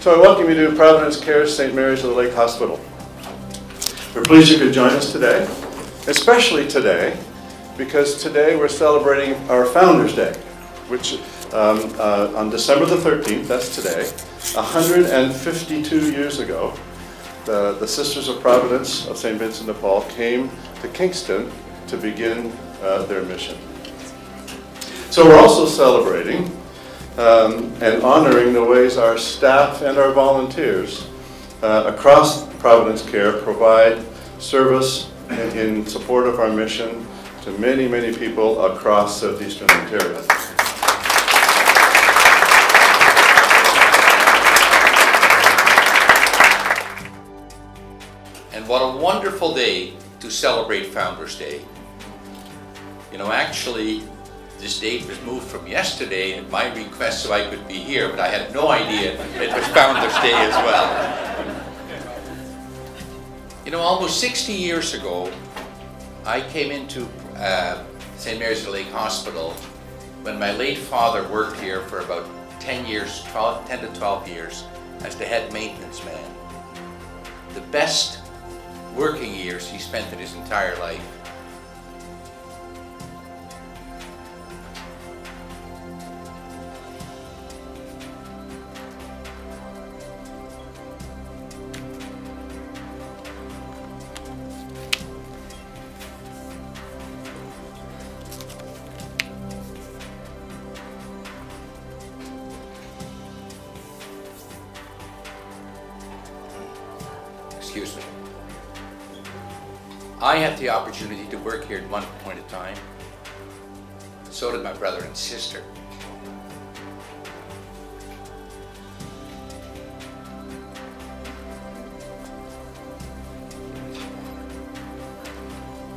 So I welcome you to Providence Cares St. Mary's of the Lake Hospital. We're pleased you could join us today, especially today, because today we're celebrating our Founders Day, which um, uh, on December the 13th, that's today, 152 years ago, the, the Sisters of Providence of St. Vincent de Paul came to Kingston to begin uh, their mission. So we're also celebrating um, and honoring the ways our staff and our volunteers uh, across Providence Care provide service in, in support of our mission to many, many people across Southeastern Ontario. And what a wonderful day to celebrate Founders Day. You know, actually, this date was moved from yesterday at my request so I could be here, but I had no idea it was Founders Day as well. You know, almost 60 years ago, I came into uh, St. Mary's Lake Hospital when my late father worked here for about 10 years, 12, 10 to 12 years as the head maintenance man. The best working years he spent in his entire life. So did my brother and sister.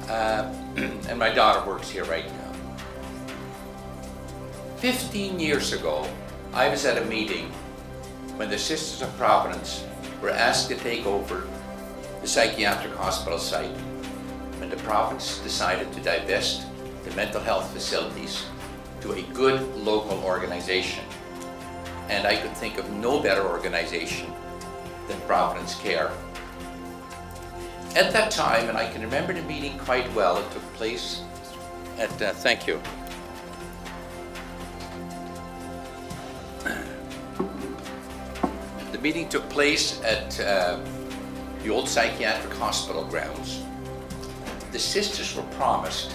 Uh, and my daughter works here right now. 15 years ago, I was at a meeting when the Sisters of Providence were asked to take over the psychiatric hospital site when the province decided to divest the mental health facilities to a good local organization. And I could think of no better organization than Providence Care. At that time, and I can remember the meeting quite well, it took place at, uh, thank you. The meeting took place at uh, the old psychiatric hospital grounds. The sisters were promised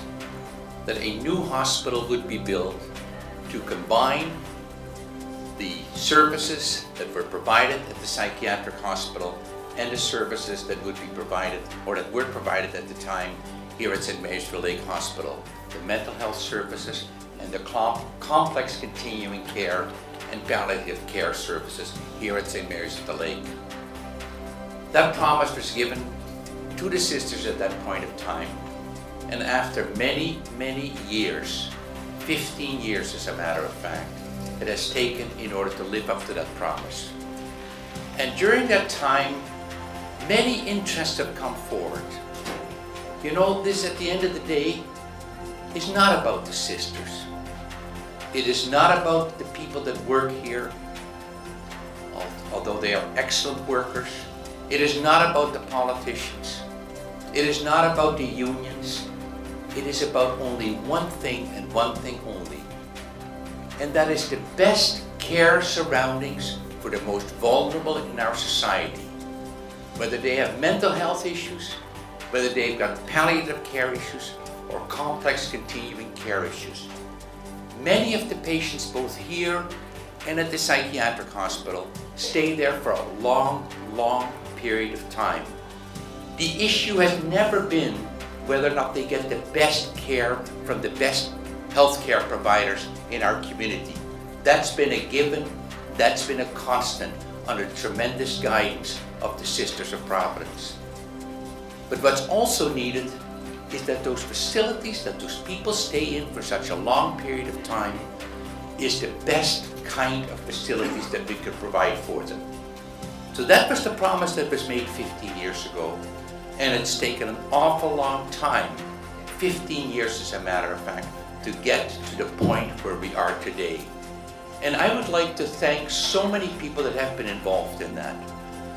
that a new hospital would be built to combine the services that were provided at the psychiatric hospital and the services that would be provided or that were provided at the time here at St. Mary's of the Lake Hospital, the mental health services and the complex continuing care and palliative care services here at St. Mary's of the Lake. That promise was given to the sisters at that point of time. And after many, many years, 15 years as a matter of fact, it has taken in order to live up to that promise. And during that time, many interests have come forward. You know, this at the end of the day is not about the sisters. It is not about the people that work here, although they are excellent workers. It is not about the politicians. It is not about the unions. It is about only one thing and one thing only. And that is the best care surroundings for the most vulnerable in our society. Whether they have mental health issues, whether they've got palliative care issues, or complex continuing care issues. Many of the patients both here and at the psychiatric hospital stay there for a long, long period of time. The issue has never been whether or not they get the best care from the best healthcare providers in our community. That's been a given, that's been a constant under tremendous guidance of the Sisters of Providence. But what's also needed is that those facilities that those people stay in for such a long period of time is the best kind of facilities that we could provide for them. So that was the promise that was made 15 years ago, and it's taken an awful long time, 15 years as a matter of fact, to get to the point where we are today. And I would like to thank so many people that have been involved in that.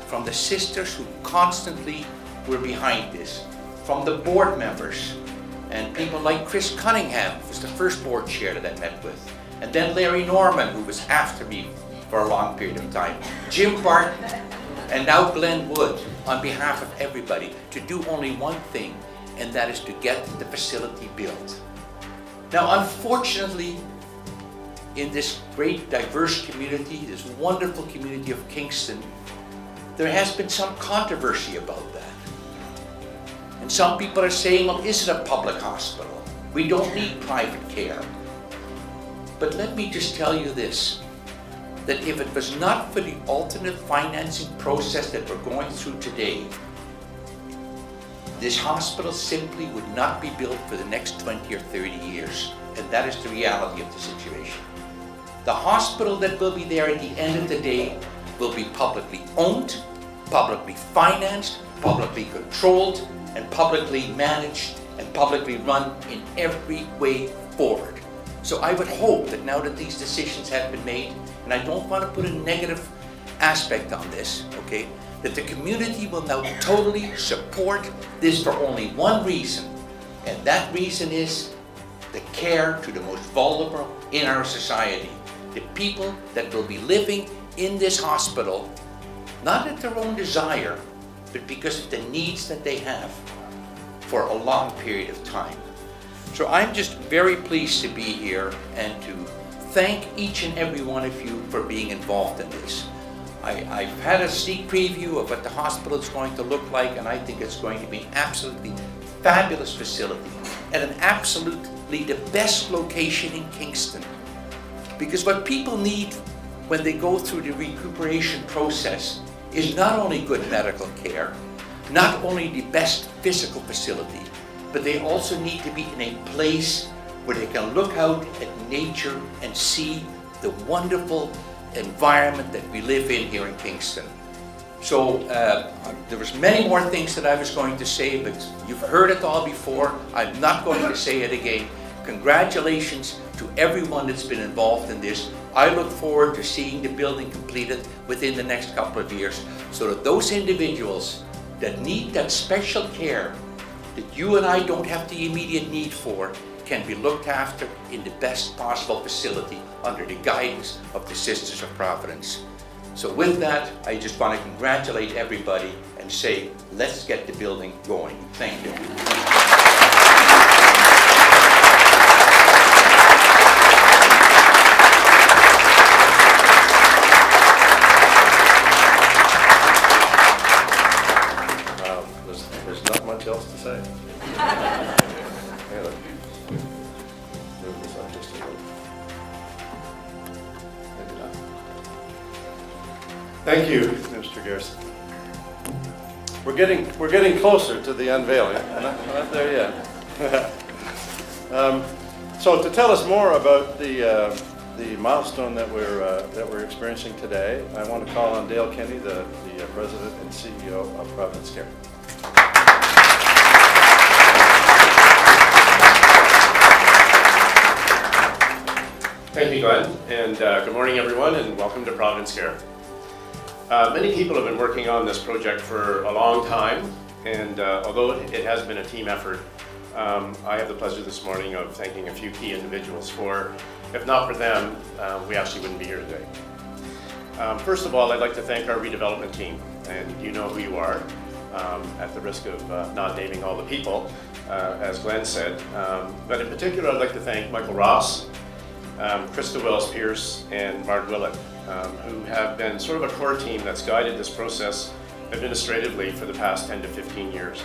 From the sisters who constantly were behind this, from the board members, and people like Chris Cunningham, who was the first board chair that I met with, and then Larry Norman, who was after me for a long period of time, Jim Barton, and now Glen Wood, on behalf of everybody, to do only one thing, and that is to get the facility built. Now, unfortunately, in this great diverse community, this wonderful community of Kingston, there has been some controversy about that. And some people are saying, well, is it a public hospital? We don't need private care. But let me just tell you this, that if it was not for the alternate financing process that we're going through today, this hospital simply would not be built for the next 20 or 30 years. And that is the reality of the situation. The hospital that will be there at the end of the day will be publicly owned, publicly financed, publicly controlled, and publicly managed and publicly run in every way forward. So I would hope that now that these decisions have been made, and I don't want to put a negative aspect on this, okay, that the community will now totally support this for only one reason, and that reason is the care to the most vulnerable in our society. The people that will be living in this hospital, not at their own desire, but because of the needs that they have for a long period of time. So I'm just very pleased to be here and to thank each and every one of you for being involved in this. I, have had a sneak preview of what the hospital is going to look like and I think it's going to be an absolutely fabulous facility and an absolutely the best location in Kingston. Because what people need when they go through the recuperation process is not only good medical care, not only the best physical facility, but they also need to be in a place where they can look out at nature and see the wonderful environment that we live in here in Kingston. So uh, there was many more things that I was going to say, but you've heard it all before. I'm not going to say it again. Congratulations to everyone that's been involved in this. I look forward to seeing the building completed within the next couple of years so that those individuals that need that special care that you and I don't have the immediate need for can be looked after in the best possible facility under the guidance of the Sisters of Providence. So with that, I just want to congratulate everybody and say, let's get the building going. Thank you. Thank you, Mr. Gerretsen. We're getting, we're getting closer to the unveiling, We're not, we're not there yet. Um, So to tell us more about the, uh, the milestone that we're, uh, that we're experiencing today, I want to call on Dale Kenny, the, the uh, president and CEO of Providence Care. Thank you, Glen, and uh, good morning, everyone, and welcome to Providence Care. Uh, many people have been working on this project for a long time, and uh, although it has been a team effort, um, I have the pleasure this morning of thanking a few key individuals for, if not for them, um, we actually wouldn't be here today. Um, first of all, I'd like to thank our redevelopment team, and you know who you are, um, at the risk of uh, not naming all the people, uh, as Glen said. Um, but in particular, I'd like to thank Michael Ross, um, Krista Willis-Pierce, and Mark Willett, um, who have been sort of a core team that's guided this process administratively for the past 10 to 15 years.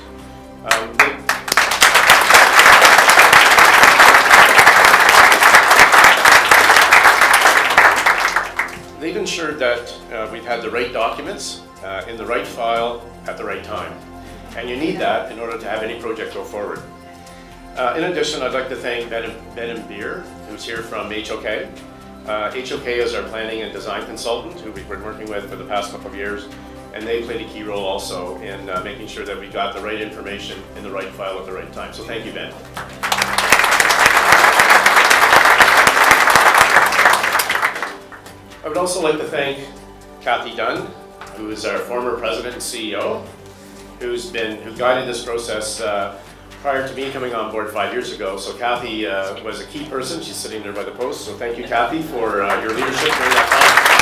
Um, they- They've ensured that uh, we've had the right documents uh, in the right file at the right time. And you need that in order to have any project go forward. Uh, in addition, I'd like to thank Ben, ben and Beer, who's here from HOK. Uh, HOK is our planning and design consultant, who we've been working with for the past couple of years, and they played a key role also in uh, making sure that we got the right information in the right file at the right time. So thank you, Ben. I would also like to thank Kathy Dunn, who is our former president and CEO, who's been, who guided this process uh, prior to me coming on board five years ago. So Kathy uh, was a key person. She's sitting there by the post. So thank you, Kathy, for uh, your leadership during that time.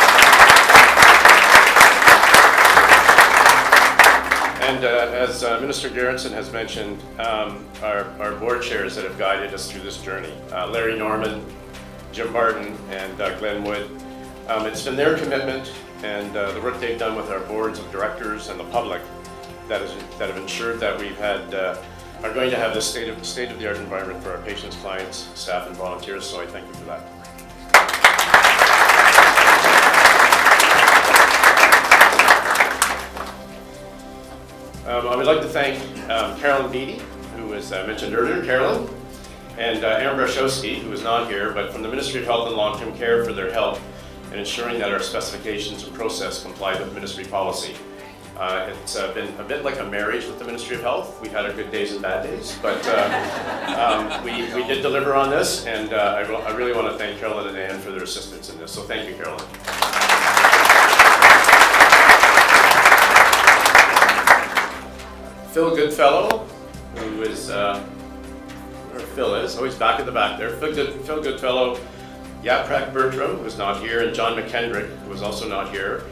And uh, as uh, Minister Gerretsen has mentioned, um, our, our board chairs that have guided us through this journey, uh, Larry Norman, Jim Barton, and uh, Glen Wood. Um, it's been their commitment and the work they've done with our boards of directors and the public that, is, that have ensured that we've had, are going to have this state of, state of the art environment for our patients, clients, staff, and volunteers. So I thank you for that. Um, I would like to thank um, Carolyn Beatty, who was uh, mentioned earlier, Carolyn, and uh, Aaron Brashowski, who is not here, but from the Ministry of Health and Long-Term Care for their help in ensuring that our specifications and process comply with ministry policy. Uh, it's uh, been a bit like a marriage with the Ministry of Health. We've had our good days and bad days, but uh, um, we, we did deliver on this, and uh, I, I really want to thank Carolyn and Ann for their assistance in this. So thank you, Carolyn. Phil Goodfellow, who is, uh, where Phil is, oh, he's back at the back there. Phil, Good, Phil Goodfellow, Yaprak Bertram, who's not here, and John McKendrick, who is also not here.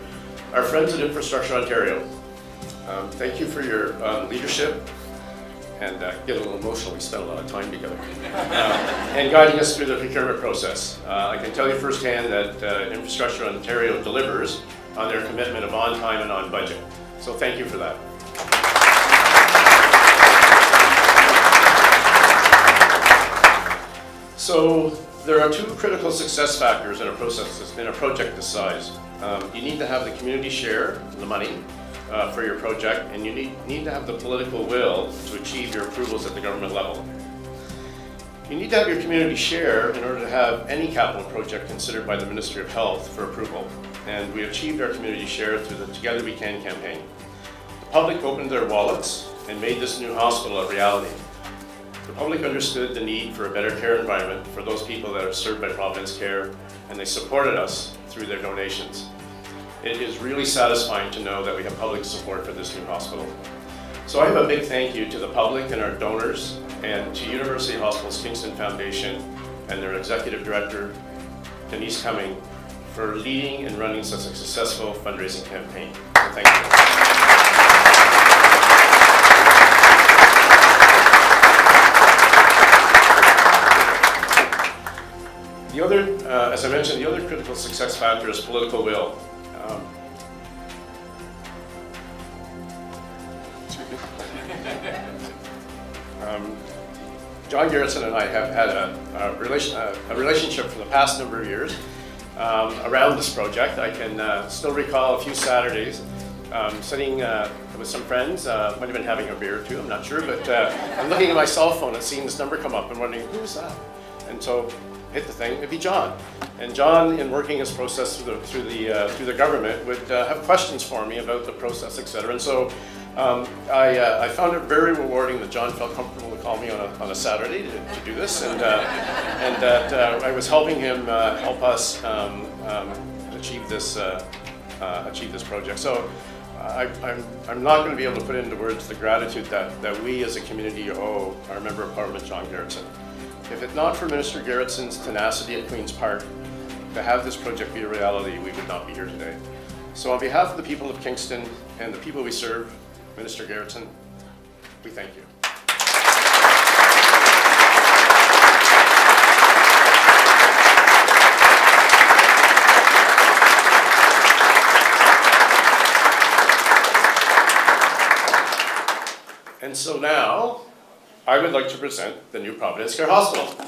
Our friends at Infrastructure Ontario, um, thank you for your um, leadership and uh, get a little emotional. We spent a lot of time together uh, and guiding us through the procurement process. Uh, I can tell you firsthand that uh, Infrastructure Ontario delivers on their commitment of on time and on budget. So thank you for that. So there are two critical success factors in a process in a project this size. Um, you need to have the community share the money uh, for your project, and you need, need to have the political will to achieve your approvals at the government level. You need to have your community share in order to have any capital project considered by the Ministry of Health for approval. And we achieved our community share through the Together We Can campaign. The public opened their wallets and made this new hospital a reality. The public understood the need for a better care environment for those people that are served by Providence Care, and they supported us through their donations. It is really satisfying to know that we have public support for this new hospital. So I have a big thank you to the public and our donors, and to University Hospitals Kingston Foundation and their executive director, Denise Cumming, for leading and running such a successful fundraising campaign. So thank you. The other, uh, as I mentioned, the other critical success factor is political will. Um, um, John Gerretsen and I have had a, a, relation, a, a, relationship for the past number of years um, around this project. I can uh, still recall a few Saturdays um, sitting uh, with some friends, uh, might have been having a beer or two, I'm not sure, but uh, I'm looking at my cell phone and seeing this number come up and wondering, who's that? And so hit the thing, it'd be John. And John, in working his process through the, through the, uh, through the government, would uh, have questions for me about the process, et cetera. And so um, I, uh, I found it very rewarding that John felt comfortable to call me on a, on a Saturday to, to do this, and, uh, and that uh, I was helping him uh, help us um, um, achieve, this, achieve this project. So I, I'm, I'm not going to be able to put into words the gratitude that, that we as a community owe our Member of Parliament, John Gerretsen. If it not for Minister Gerretsen's tenacity at Queen's Park to have this project be a reality, we would not be here today. So on behalf of the people of Kingston and the people we serve, Minister Gerretsen, we thank you. And so now, I would like to present the new Providence Care Hospital.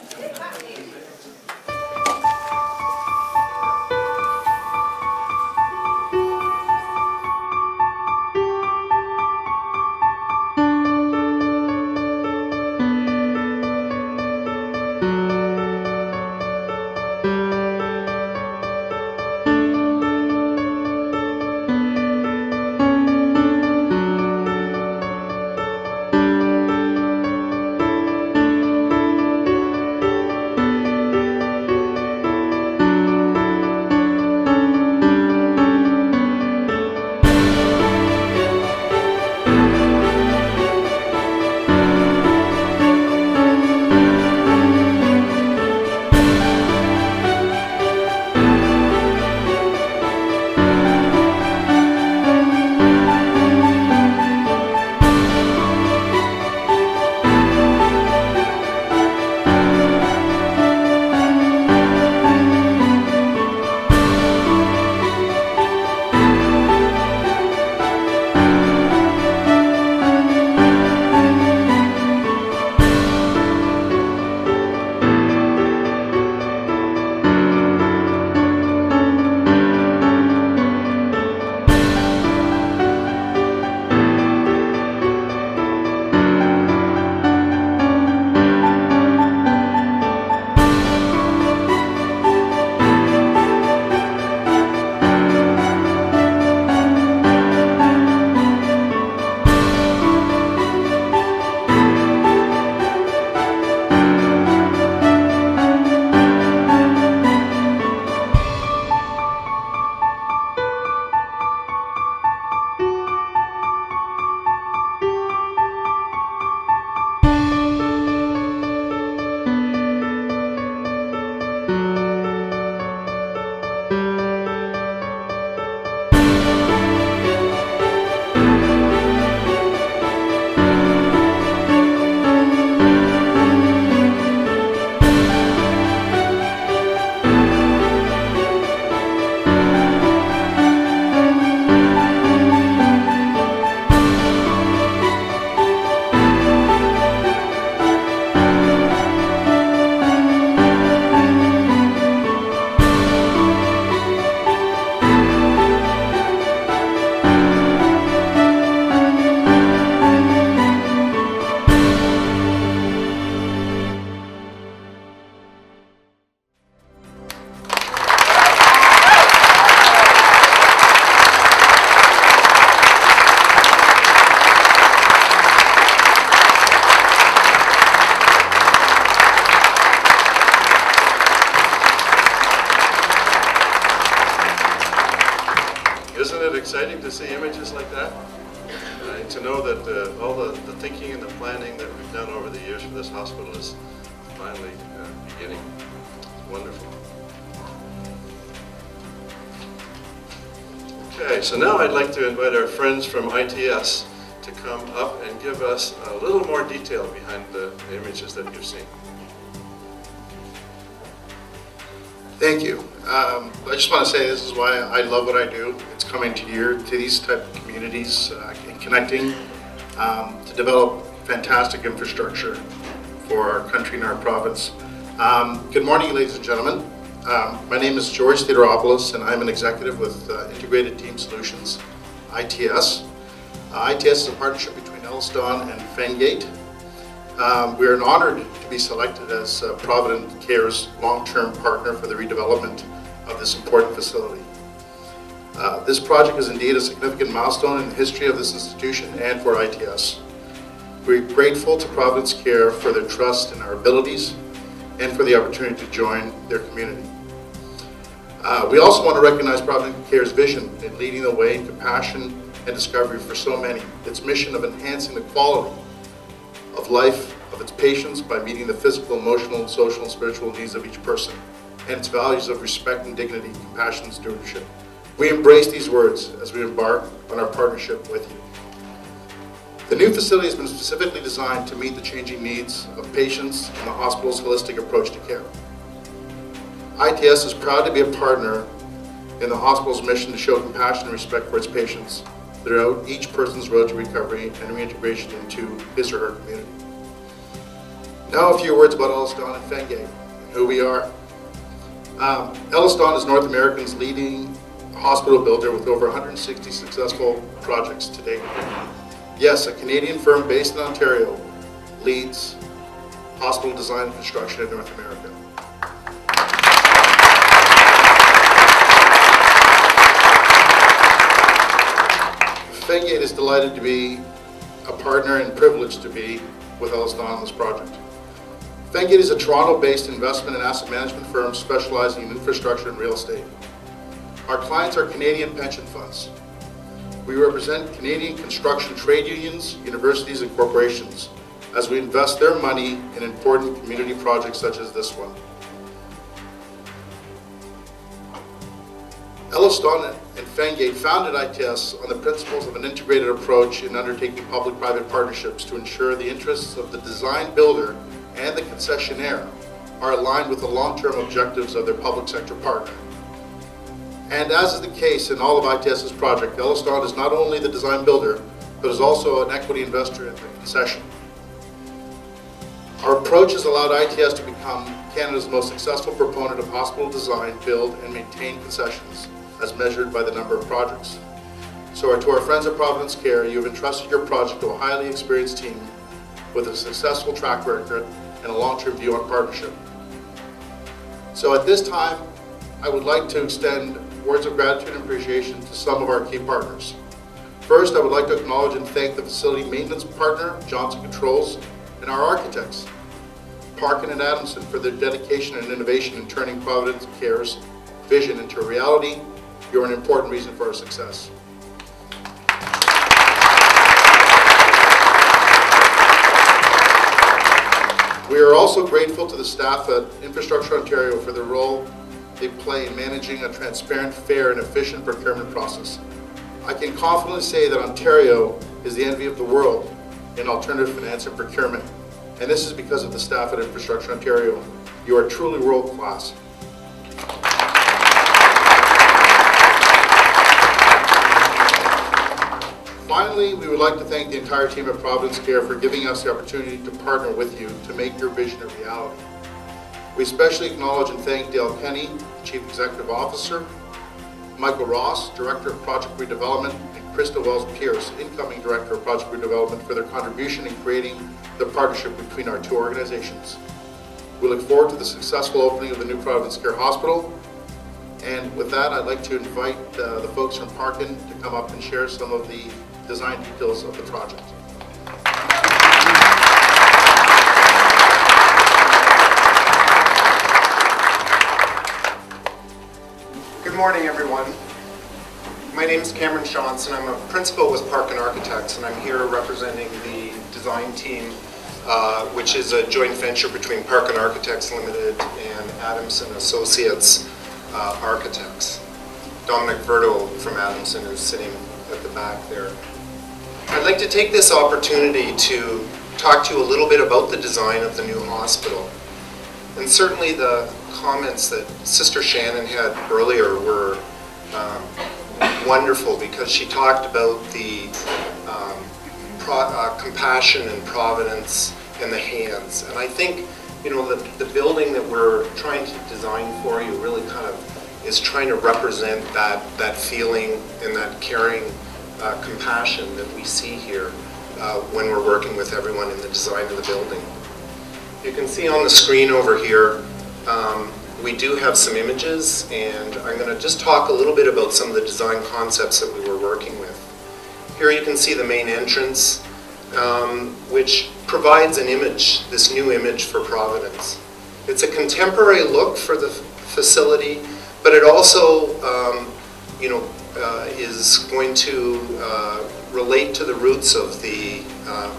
So now I'd like to invite our friends from ITS to come up and give us a little more detail behind the images that you've seen. Thank you. Um, I just want to say this is why I love what I do. It's coming to your to these type of communities uh, and connecting um, to develop fantastic infrastructure for our country and our province. Um, good morning, ladies and gentlemen. Um, my name is George Theodoropoulos, and I'm an executive with uh, Integrated Team Solutions, ITS. Uh, ITS is a partnership between EllisDon and Fengate. Um, we are honored to be selected as uh, Providence Care's long-term partner for the redevelopment of this important facility. Uh, this project is indeed a significant milestone in the history of this institution and for ITS. We're grateful to Providence Care for their trust in our abilities and for the opportunity to join their community. Uh, we also want to recognize Providence Care's vision in leading the way in compassion and discovery for so many. Its mission of enhancing the quality of life of its patients by meeting the physical, emotional, social, and spiritual needs of each person, and its values of respect and dignity, compassion, and stewardship. We embrace these words as we embark on our partnership with you. The new facility has been specifically designed to meet the changing needs of patients and the hospital's holistic approach to care. ITS is proud to be a partner in the hospital's mission to show compassion and respect for its patients throughout each person's road to recovery and reintegration into his or her community. Now a few words about EllisDon and Fengate, and who we are. Um, is North America's leading hospital builder with over 160 successful projects to date. Yes, a Canadian firm based in Ontario leads hospital design and construction in North America. Fengate is delighted to be a partner and privileged to be with Ellis EllisDon on this project. Fengate is a Toronto-based investment and asset management firm specializing in infrastructure and real estate. Our clients are Canadian pension funds. We represent Canadian construction trade unions, universities, and corporations as we invest their money in important community projects such as this one. EllisDon and Fengate founded ITS on the principles of an integrated approach in undertaking public-private partnerships to ensure the interests of the design builder and the concessionaire are aligned with the long-term objectives of their public sector partner. And as is the case in all of ITS's project, EllisDon is not only the design builder, but is also an equity investor in the concession. Our approach has allowed ITS to become Canada's most successful proponent of hospital design, build, and maintain concessions, as measured by the number of projects. So to our friends at Providence Care, you have entrusted your project to a highly experienced team with a successful track record and a long-term view on partnership. So at this time, I would like to extend words of gratitude and appreciation to some of our key partners. First, I would like to acknowledge and thank the facility maintenance partner, Johnson Controls, and our architects, Parkin and Adamson, for their dedication and innovation in turning Providence Care's vision into reality. You're an important reason for our success. We are also grateful to the staff at Infrastructure Ontario for their role they play in managing a transparent, fair, and efficient procurement process. I can confidently say that Ontario is the envy of the world in alternative finance and procurement, and this is because of the staff at Infrastructure Ontario. You are truly world Finally, we would like to thank the entire team at Providence Care for giving us the opportunity to partner with you to make your vision a reality. We especially acknowledge and thank Dale Kenny, Chief Executive Officer, Michael Ross, Director of Project Redevelopment, and Krista Wells Pierce, Incoming Director of Project Redevelopment, for their contribution in creating the partnership between our two organizations. We look forward to the successful opening of the new Providence Care Hospital. And with that, I'd like to invite uh, the folks from Parkin to come up and share some of the design details of the project. Good morning, everyone. My name is Cameron Johnson. I'm a principal with Parkin Architects, and I'm here representing the design team, uh, which is a joint venture between Parkin Architects Limited and Adamson Associates uh, Architects. Dominic Verdo from Adamson is sitting at the back there. I'd like to take this opportunity to talk to you a little bit about the design of the new hospital. And certainly the comments that Sister Shannon had earlier were um, wonderful because she talked about the um, uh, compassion and providence in the hands. And I think, you know, the, the building that we're trying to design for you really kind of is trying to represent that, that feeling and that caring uh, compassion that we see here uh, when we're working with everyone in the design of the building. You can see on the screen over here, um, we do have some images, and I'm going to just talk a little bit about some of the design concepts that we were working with. Here you can see the main entrance, um, which provides an image, this new image for Providence. It's a contemporary look for the facility, but it also, um, you know, uh, is going to uh, relate to the roots of the uh,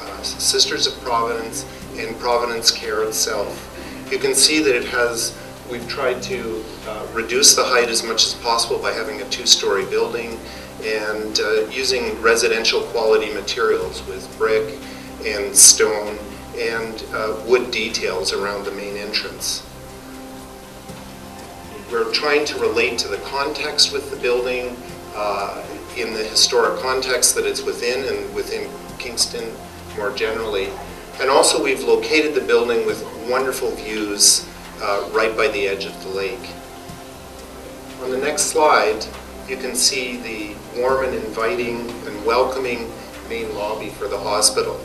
uh Sisters of Providence and Providence Care itself. You can see that it has, we've tried to uh, reduce the height as much as possible by having a two-story building and using residential quality materials with brick and stone and wood details around the main entrance. We're trying to relate to the context with the building uh, in the historic context that it's within and within Kingston more generally. And also we've located the building with wonderful views uh, right by the edge of the lake. On the next slide, you can see the warm and inviting and welcoming main lobby for the hospital.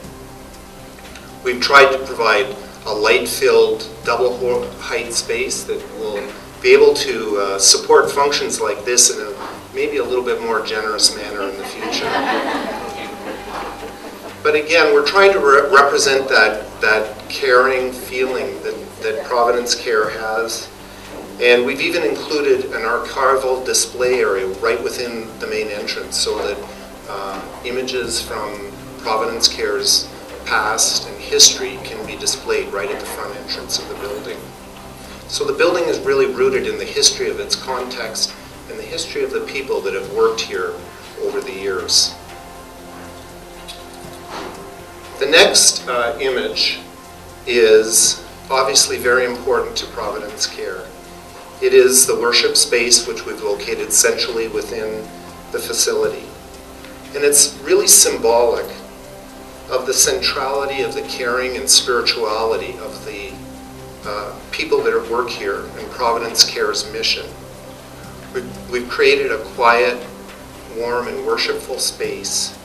We've tried to provide a light-filled double height space that will be able to uh, support functions like this in a maybe a little bit more generous manner in the future. But again, we're trying to re represent that, that caring feeling that, that Providence Care has. And we've even included an archival display area right within the main entrance so that uh, images from Providence Care's past and history can be displayed right at the front entrance of the building. So the building is really rooted in the history of its context and the history of the people that have worked here over the years. The next uh, image is obviously very important to Providence Care. It is the worship space which we've located centrally within the facility. And it's really symbolic of the centrality of the caring and spirituality of the people that work here in Providence Care's mission. We've, we've created a quiet, warm, and worshipful space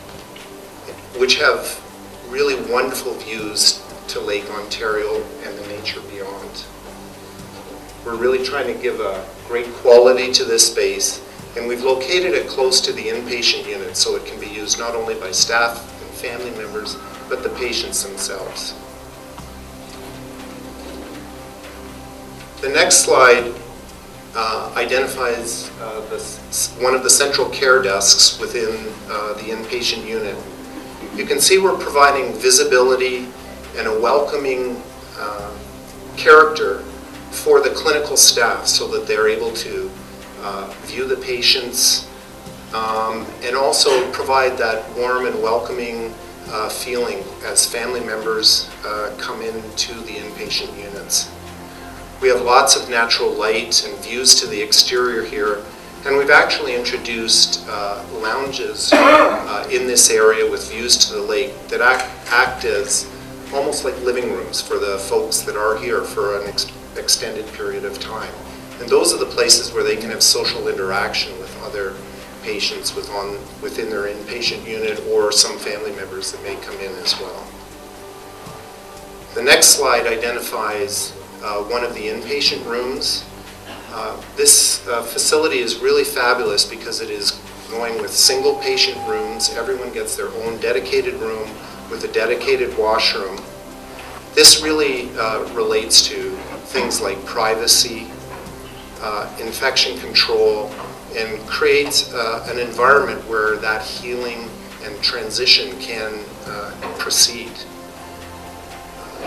which have really wonderful views to Lake Ontario and the nature beyond. We're really trying to give a great quality to this space and we've located it close to the inpatient unit so it can be used not only by staff and family members but the patients themselves. The next slide uh, identifies uh, one of the central care desks within uh, the inpatient unit you can see we're providing visibility and a welcoming uh, character for the clinical staff so that they're able to uh, view the patients um, and also provide that warm and welcoming uh, feeling as family members come into the inpatient units. We have lots of natural light and views to the exterior here and we've actually introduced uh, lounges uh, in this area with views to the lake that act, act as almost like living rooms for the folks that are here for an ex extended period of time. And those are the places where they can have social interaction with other patients within their inpatient unit or some family members that may come in as well. The next slide identifies uh, one of the inpatient rooms uh, this uh, facility is really fabulous because it is going with single patient rooms. Everyone gets their own dedicated room with a dedicated washroom. This really uh, relates to things like privacy, uh, infection control, and creates an environment where that healing and transition can proceed.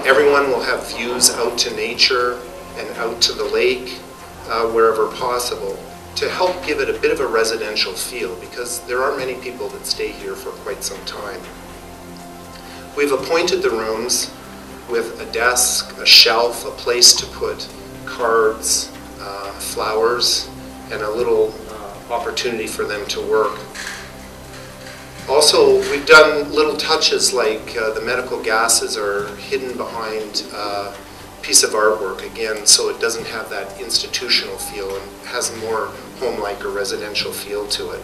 Everyone will have views out to nature and out to the lake uh, wherever possible to help give it a bit of a residential feel because there are many people that stay here for quite some time. We've appointed the rooms with a desk, a shelf, a place to put cards, uh, flowers, and a little uh, opportunity for them to work. Also, we've done little touches like uh, the medical gases are hidden behind uh, a piece of artwork, again, so it doesn't have that institutional feel and has more home-like or residential feel to it.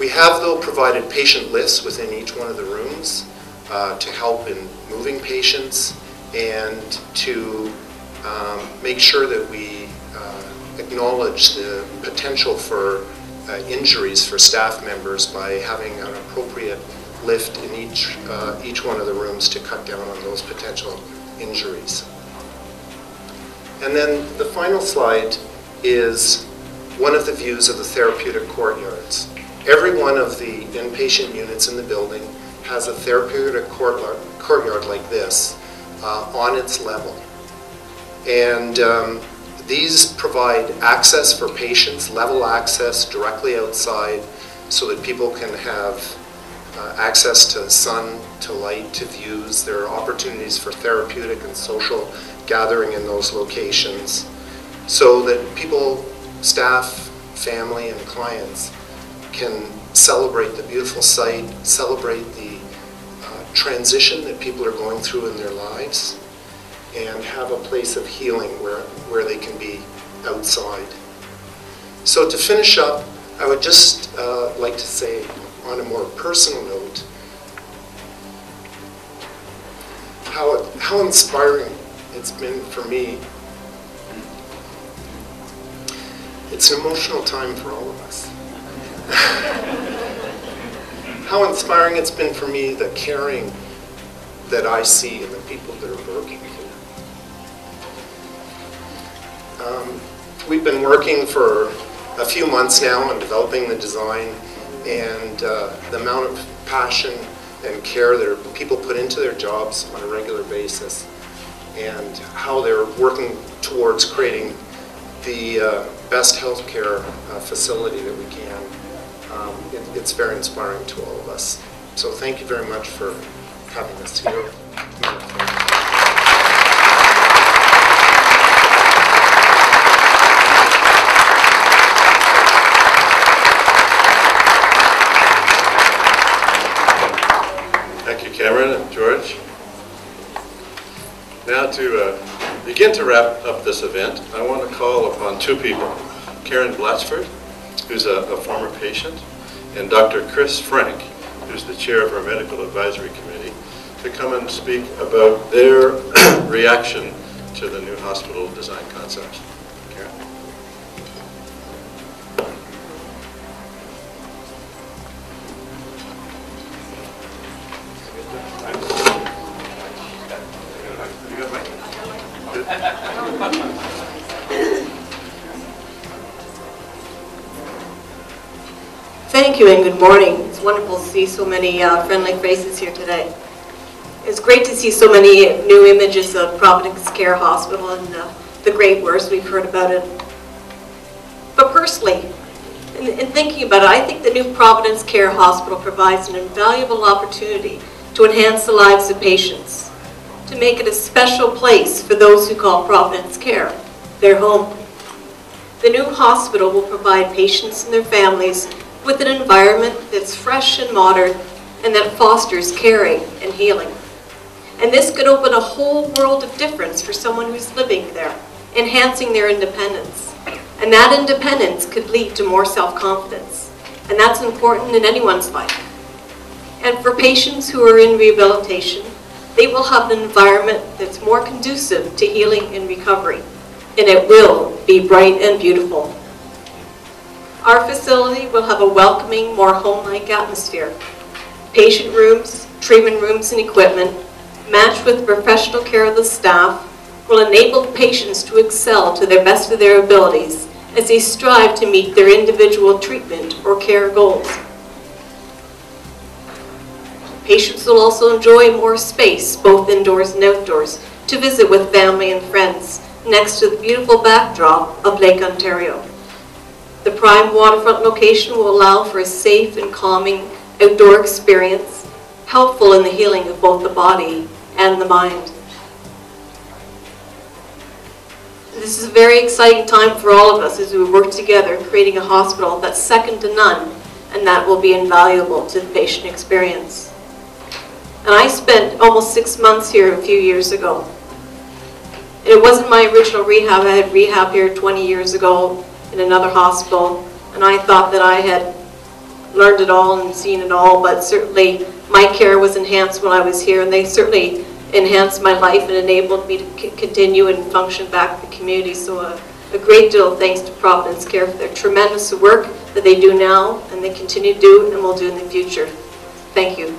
We have, though, provided patient lifts within each one of the rooms uh, to help in moving patients and to um, make sure that we uh, acknowledge the potential for uh, injuries for staff members by having an appropriate lift in each, uh, each one of the rooms to cut down on those potential injuries. And then the final slide is one of the views of the therapeutic courtyards. Every one of the inpatient units in the building has a therapeutic courtyard, courtyard like this uh, on its level. And um, these provide access for patients, level access directly outside so that people can have uh, access to sun, to light, to views. There are opportunities for therapeutic and social gathering in those locations so that people, staff, family, and clients can celebrate the beautiful site, celebrate the uh, transition that people are going through in their lives, and have a place of healing where, where they can be outside. So to finish up, I would just uh, like to say on a more personal note, how, how inspiring it's been for me. It's an emotional time for all of us. how inspiring it's been for me, the caring that I see in the people that are working here. Um, we've been working for a few months now on developing the design and uh, the amount of passion and care that people put into their jobs on a regular basis and how they're working towards creating the uh, best healthcare uh, facility that we can. Um, it, it's very inspiring to all of us. So thank you very much for having us here. And George. Now to uh, begin to wrap up this event, I want to call upon two people. Karen Blatchford, who's a, a former patient, and Dr. Chris Frank, who's the chair of our medical advisory committee, to come and speak about their reaction to the new hospital design concepts. Karen? You and good morning. It's wonderful to see so many uh, friendly faces here today. It's great to see so many new images of Providence Care Hospital and uh, the great words we've heard about it. But personally, in, in thinking about it, I think the new Providence Care Hospital provides an invaluable opportunity to enhance the lives of patients, to make it a special place for those who call Providence Care their home. The new hospital will provide patients and their families with an environment that's fresh and modern and that fosters caring and healing. And this could open a whole world of difference for someone who's living there, enhancing their independence. And that independence could lead to more self-confidence. And that's important in anyone's life. And for patients who are in rehabilitation, they will have an environment that's more conducive to healing and recovery. And it will be bright and beautiful. Our facility will have a welcoming, more home-like atmosphere. Patient rooms, treatment rooms, and equipment, matched with professional care of the staff, will enable patients to excel to the best of their abilities as they strive to meet their individual treatment or care goals. Patients will also enjoy more space, both indoors and outdoors, to visit with family and friends next to the beautiful backdrop of Lake Ontario. The prime waterfront location will allow for a safe and calming outdoor experience, helpful in the healing of both the body and the mind. This is a very exciting time for all of us as we work together creating a hospital that's second to none and that will be invaluable to the patient experience. And I spent almost six months here a few years ago. It wasn't my original rehab. I had rehab here 20 years ago in another hospital, and I thought that I had learned it all and seen it all, but certainly my care was enhanced when I was here, and they certainly enhanced my life and enabled me to continue and function back in the community. So a, a great deal of thanks to Providence Care for their tremendous work that they do now, and they continue to do, and will do in the future. Thank you.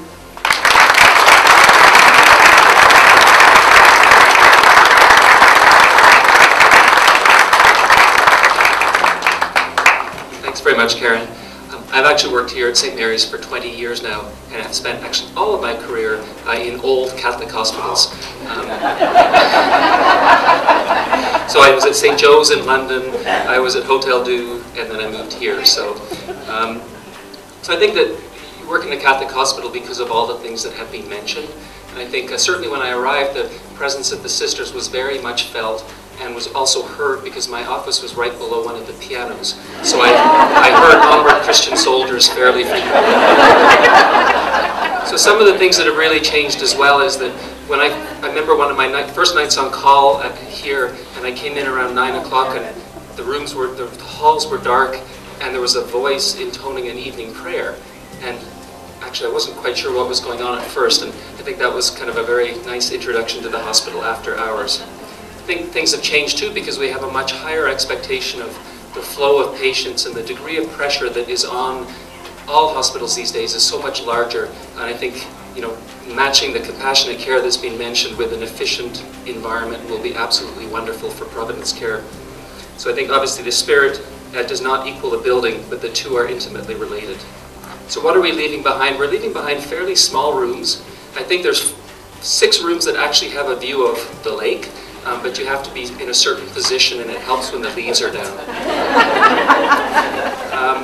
Thanks very much, Karen. Um, I've actually worked here at St. Mary's for 20 years now, and I've spent actually all of my career uh, in old Catholic hospitals. Um, so I was at St. Joe's in London, I was at Hotel Dieu, and then I moved here. So, um, so I think that you work in a Catholic hospital because of all the things that have been mentioned. And I think uh, certainly when I arrived, the presence of the sisters was very much felt and was also heard because my office was right below one of the pianos. So I, I heard Onward Christian Soldiers fairly frequently. So some of the things that have really changed as well is that when I, I remember one of my night, first nights on call here, and I came in around 9 o'clock and the rooms were, the halls were dark, and there was a voice intoning an evening prayer. And actually I wasn't quite sure what was going on at first, and I think that was kind of a very nice introduction to the hospital after hours think things have changed too because we have a much higher expectation of the flow of patients and the degree of pressure that is on all hospitals these days is so much larger. And I think, you know, matching the compassionate care that's been mentioned with an efficient environment will be absolutely wonderful for Providence Care. So I think obviously the spirit uh, does not equal the building, but the two are intimately related. So what are we leaving behind? We're leaving behind fairly small rooms. I think there's six rooms that actually have a view of the lake um, but you have to be in a certain position and it helps when the leaves are down. um,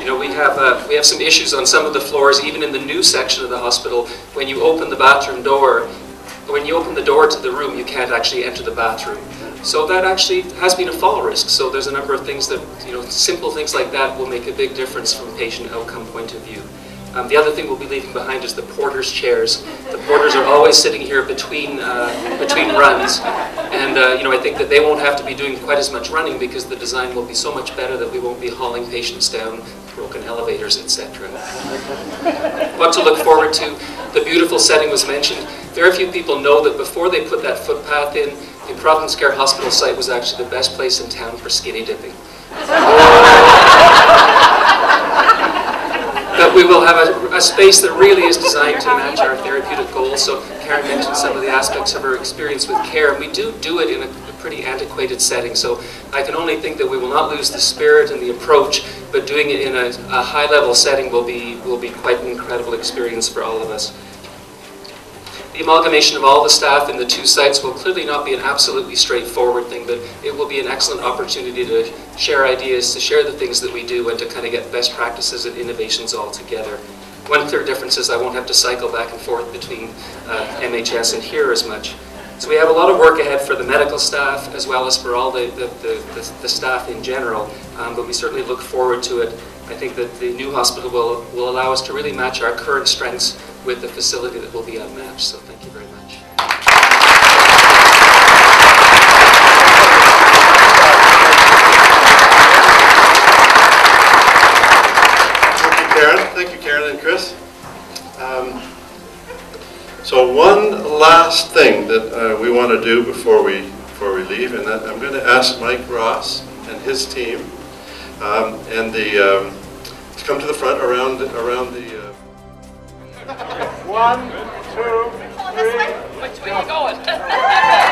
you know, we have, uh, we have some issues on some of the floors, even in the new section of the hospital. When you open the bathroom door, when you open the door to the room, you can't actually enter the bathroom. So that actually has been a fall risk. So there's a number of things that, you know, simple things like that will make a big difference from a patient outcome point of view. Um, the other thing we'll be leaving behind is the porter's chairs. The porters are always sitting here between uh, between runs, and uh, you know I think that they won't have to be doing quite as much running because the design will be so much better that we won't be hauling patients down broken elevators, etc. what to look forward to? The beautiful setting was mentioned. Very few people know that before they put that footpath in, the Providence Care Hospital site was actually the best place in town for skinny dipping. we will have a, a, space that really is designed to match our therapeutic goals. So Karen mentioned some of the aspects of her experience with care, and we do do it in a, a pretty antiquated setting. So I can only think that we will not lose the spirit and the approach, but doing it in a, a high-level setting will be will be quite an incredible experience for all of us. The amalgamation of all the staff in the two sites will clearly not be an absolutely straightforward thing, but it will be an excellent opportunity to share ideas, to share the things that we do, and to kind of get best practices and innovations all together. One clear difference is I won't have to cycle back and forth between uh, MHS and here as much. So we have a lot of work ahead for the medical staff as well as for all the, the, the, the staff in general, um, but we certainly look forward to it. I think that the new hospital will, will allow us to really match our current strengths with the facility that will be unmatched. So thank you very much. Thank you, Karen. Thank you, Karen and Chris. Um, so one last thing that uh, we want to do before we before we leave, and that I'm going to ask Mike Ross and his team um, and the, um, to come to the front around, around the... Uh... One, two, oh, three... Which way are you going?